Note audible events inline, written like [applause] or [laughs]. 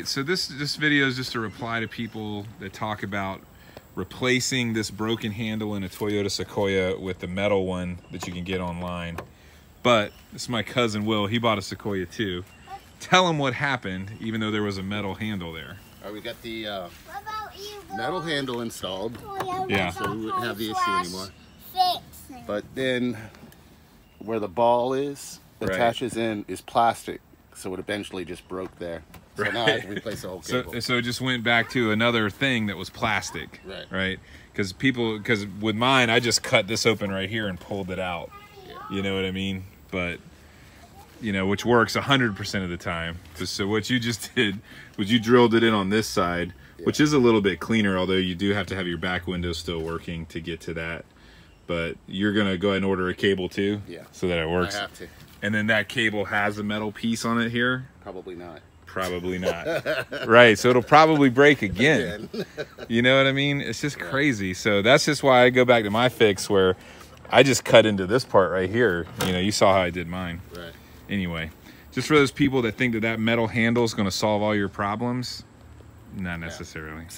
right, so this this video is just a reply to people that talk about replacing this broken handle in a Toyota Sequoia with the metal one that you can get online. But this is my cousin Will. He bought a Sequoia too. Tell him what happened, even though there was a metal handle there. All right, we got the uh, What about metal handle installed, Yeah. so we wouldn't have the issue anymore. But then where the ball is, Right. attaches in, is plastic. So it eventually just broke there. So now I have to Right. replace the whole cable. so it just went back to another thing that was plastic, Right. Right? Because people, because with mine, I just cut this open right here and pulled it out. Yeah. You know what I mean? But you know, which works hundred percent of the time. So what you just [laughs] did was you drilled it in on this side, which is a little bit cleaner, although you do have to have your back window still working to get to that. But you're gonna go ahead and order a cable too, Yeah. so that it works. I have to. And then that cable has a metal piece on it here. Probably not. Probably not. [laughs] right. So it'll probably break again. [laughs] You know what I mean? It's just crazy. So that's just why I go back to my fix where I just cut into this part right here. You know, you saw how I did mine. Right. Anyway, just for those people that think that that metal handle is going to solve all your problems, not necessarily. [laughs]